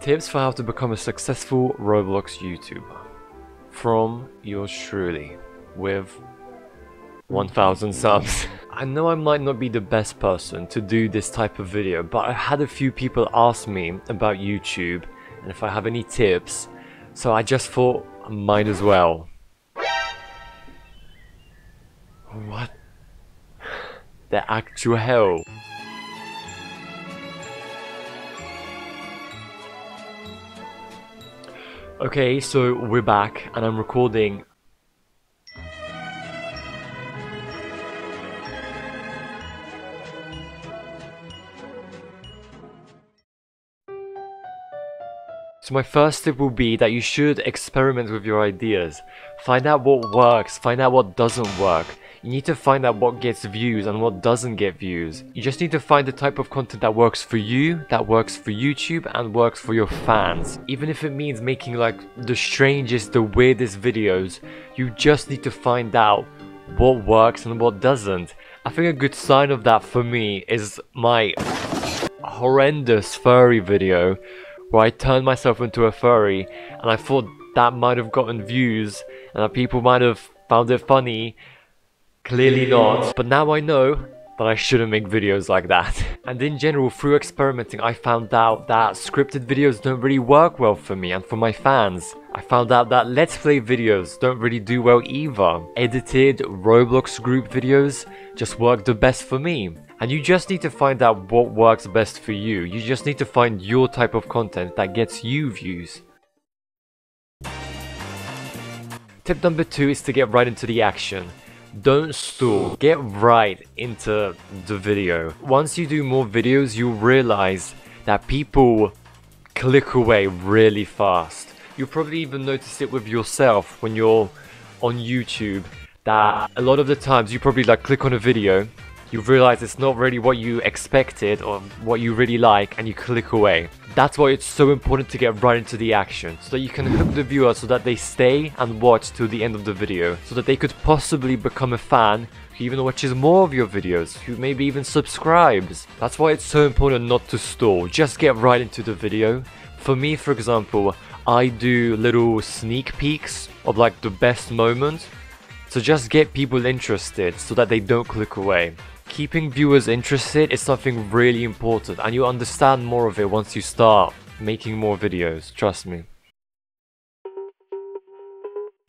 Tips for how to become a successful Roblox YouTuber. From yours truly, with 1000 subs. I know I might not be the best person to do this type of video, but I had a few people ask me about YouTube and if I have any tips, so I just thought I might as well. What? The actual hell? Okay, so we're back and I'm recording So my first tip will be that you should experiment with your ideas. Find out what works, find out what doesn't work. You need to find out what gets views and what doesn't get views. You just need to find the type of content that works for you, that works for YouTube and works for your fans. Even if it means making like the strangest, the weirdest videos, you just need to find out what works and what doesn't. I think a good sign of that for me is my horrendous furry video where I turned myself into a furry and I thought that might have gotten views and that people might have found it funny Clearly not. But now I know that I shouldn't make videos like that. and in general, through experimenting, I found out that scripted videos don't really work well for me and for my fans. I found out that Let's Play videos don't really do well either. Edited Roblox group videos just work the best for me. And you just need to find out what works best for you. You just need to find your type of content that gets you views. Tip number two is to get right into the action. Don't stall, get right into the video. Once you do more videos, you'll realize that people click away really fast. You'll probably even notice it with yourself when you're on YouTube that a lot of the times you probably like click on a video you realize it's not really what you expected or what you really like and you click away. That's why it's so important to get right into the action, so that you can hook the viewer so that they stay and watch till the end of the video, so that they could possibly become a fan who even watches more of your videos, who maybe even subscribes. That's why it's so important not to stall, just get right into the video. For me, for example, I do little sneak peeks of like the best moments, so just get people interested so that they don't click away. Keeping viewers interested is something really important and you understand more of it once you start making more videos, trust me.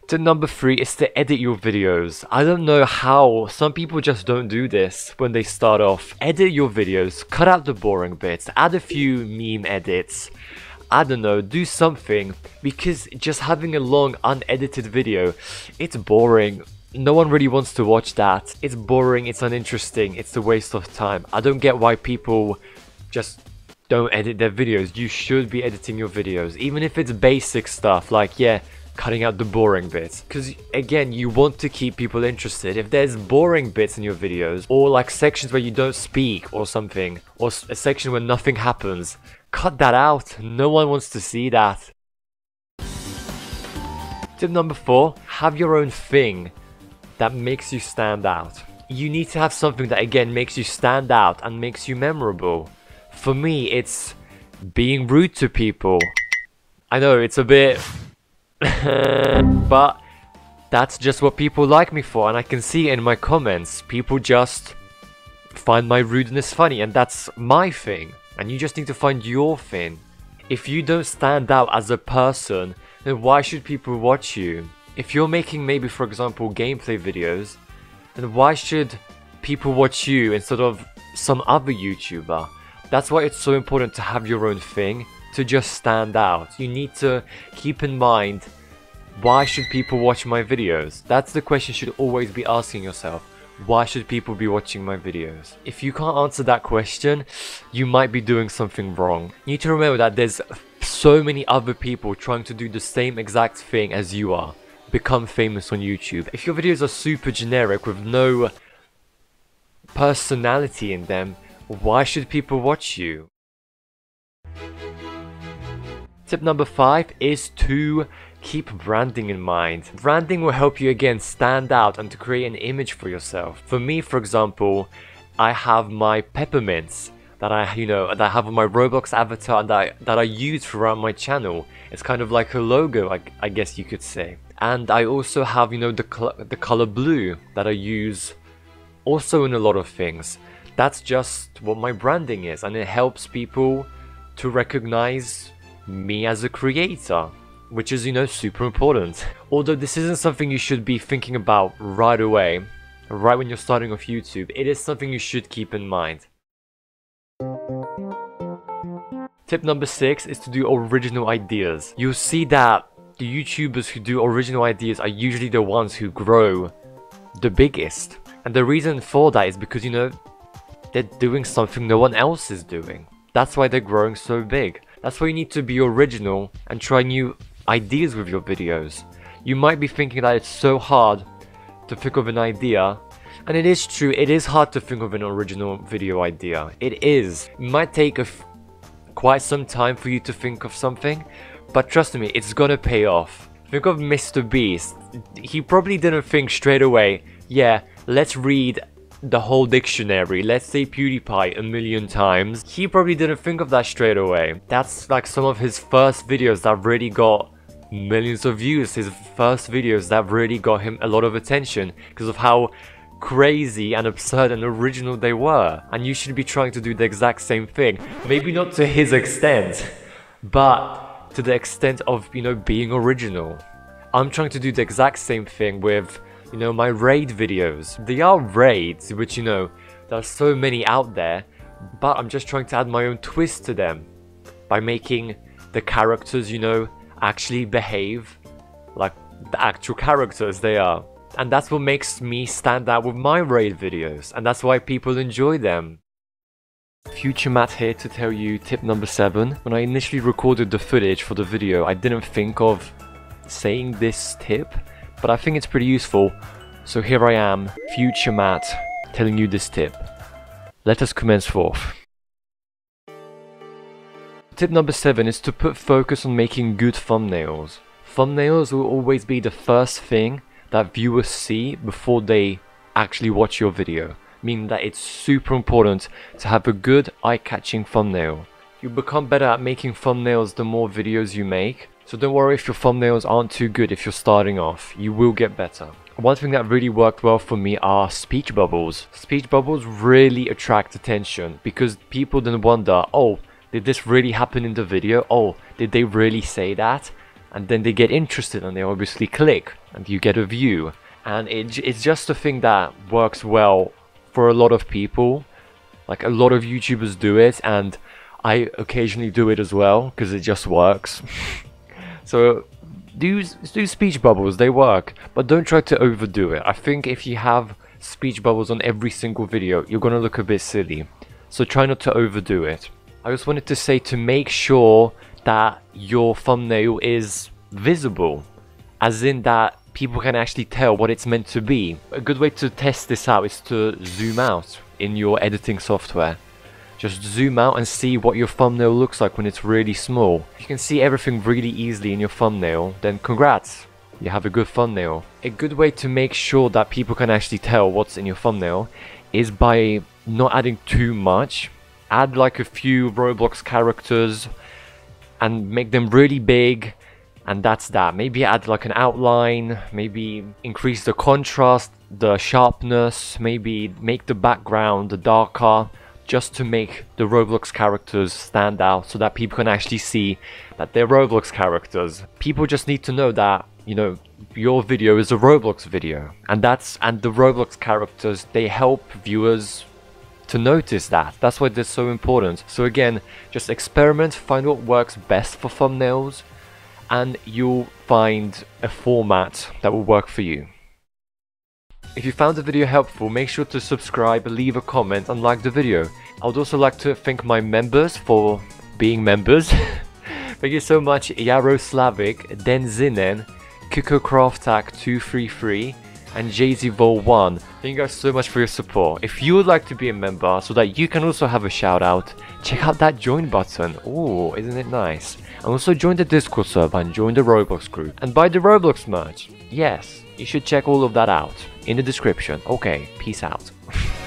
Tip number three is to edit your videos. I don't know how, some people just don't do this when they start off. Edit your videos, cut out the boring bits, add a few meme edits. I don't know, do something because just having a long unedited video, it's boring no one really wants to watch that. It's boring, it's uninteresting, it's a waste of time. I don't get why people just don't edit their videos. You should be editing your videos, even if it's basic stuff like, yeah, cutting out the boring bits. Because again, you want to keep people interested. If there's boring bits in your videos, or like sections where you don't speak or something, or a section where nothing happens, cut that out. No one wants to see that. Tip number four, have your own thing that makes you stand out. You need to have something that again makes you stand out and makes you memorable. For me, it's being rude to people. I know it's a bit... but that's just what people like me for and I can see in my comments. People just find my rudeness funny and that's my thing. And you just need to find your thing. If you don't stand out as a person, then why should people watch you? If you're making maybe for example gameplay videos, then why should people watch you instead of some other YouTuber? That's why it's so important to have your own thing, to just stand out. You need to keep in mind, why should people watch my videos? That's the question you should always be asking yourself. Why should people be watching my videos? If you can't answer that question, you might be doing something wrong. You need to remember that there's so many other people trying to do the same exact thing as you are become famous on YouTube. If your videos are super generic with no personality in them, why should people watch you? Tip number 5 is to keep branding in mind. Branding will help you again stand out and to create an image for yourself. For me, for example, I have my peppermints. that I, you know, that I have on my Roblox avatar that I, that I use throughout my channel. It's kind of like a logo, I, I guess you could say. And I also have, you know, the, the color blue that I use also in a lot of things. That's just what my branding is and it helps people to recognize me as a creator which is, you know, super important. Although this isn't something you should be thinking about right away, right when you're starting off YouTube, it is something you should keep in mind. Tip number 6 is to do original ideas. You'll see that the YouTubers who do original ideas are usually the ones who grow the biggest. And the reason for that is because, you know, they're doing something no one else is doing. That's why they're growing so big. That's why you need to be original and try new ideas with your videos. You might be thinking that it's so hard to think of an idea, and it is true, it is hard to think of an original video idea. It is. It might take quite some time for you to think of something, but trust me, it's gonna pay off. Think of Mr. Beast. He probably didn't think straight away, yeah, let's read the whole dictionary, let's say PewDiePie a million times, he probably didn't think of that straight away. That's like some of his first videos that really got millions of views, his first videos that really got him a lot of attention because of how crazy and absurd and original they were. And you should be trying to do the exact same thing. Maybe not to his extent, but to the extent of, you know, being original. I'm trying to do the exact same thing with you know, my raid videos. They are raids, which, you know, there are so many out there, but I'm just trying to add my own twist to them by making the characters, you know, actually behave like the actual characters they are. And that's what makes me stand out with my raid videos, and that's why people enjoy them. Future Matt here to tell you tip number 7. When I initially recorded the footage for the video, I didn't think of saying this tip, but I think it's pretty useful. So here I am, future Matt, telling you this tip. Let us commence forth. Tip number 7 is to put focus on making good thumbnails. Thumbnails will always be the first thing that viewers see before they actually watch your video, meaning that it's super important to have a good eye-catching thumbnail. You become better at making thumbnails the more videos you make, so don't worry if your thumbnails aren't too good if you're starting off, you will get better. One thing that really worked well for me are speech bubbles. Speech bubbles really attract attention because people then wonder, oh, did this really happen in the video? Oh, did they really say that? And then they get interested and they obviously click and you get a view. And it, it's just a thing that works well for a lot of people. Like a lot of YouTubers do it and I occasionally do it as well because it just works. So do do speech bubbles, they work, but don't try to overdo it. I think if you have speech bubbles on every single video, you're gonna look a bit silly. So try not to overdo it. I just wanted to say to make sure that your thumbnail is visible, as in that people can actually tell what it's meant to be. A good way to test this out is to zoom out in your editing software. Just zoom out and see what your thumbnail looks like when it's really small. If you can see everything really easily in your thumbnail, then congrats! You have a good thumbnail. A good way to make sure that people can actually tell what's in your thumbnail is by not adding too much. Add like a few Roblox characters and make them really big and that's that. Maybe add like an outline, maybe increase the contrast, the sharpness, maybe make the background darker just to make the Roblox characters stand out so that people can actually see that they're Roblox characters. People just need to know that, you know, your video is a Roblox video. And that's and the Roblox characters, they help viewers to notice that. That's why they're so important. So again, just experiment, find what works best for thumbnails, and you'll find a format that will work for you. If you found the video helpful, make sure to subscribe, leave a comment and like the video. I would also like to thank my members for being members. thank you so much Yaroslavic, Denzinen, KikoCraftak233 and JZVol1. Thank you guys so much for your support. If you would like to be a member so that you can also have a shout out, check out that join button. Oh, isn't it nice? And also join the Discord server and join the Roblox group. And buy the Roblox merch. Yes, you should check all of that out in the description. Okay, peace out.